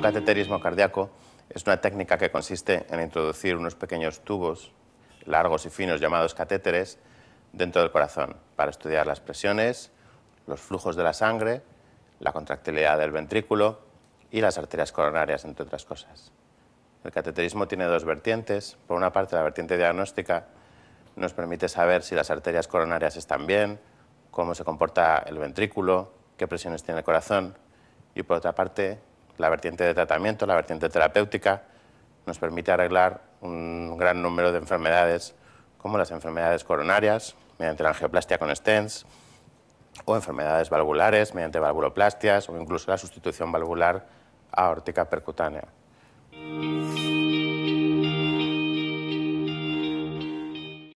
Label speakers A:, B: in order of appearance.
A: Un cateterismo cardíaco es una técnica que consiste en introducir unos pequeños tubos largos y finos llamados catéteres dentro del corazón para estudiar las presiones, los flujos de la sangre, la contractilidad del ventrículo y las arterias coronarias, entre otras cosas. El cateterismo tiene dos vertientes. Por una parte, la vertiente diagnóstica nos permite saber si las arterias coronarias están bien, cómo se comporta el ventrículo, qué presiones tiene el corazón. Y por otra parte, la vertiente de tratamiento, la vertiente terapéutica, nos permite arreglar un gran número de enfermedades, como las enfermedades coronarias, mediante la angioplastia con stents, o enfermedades valvulares mediante valvuloplastias o incluso la sustitución valvular aórtica percutánea.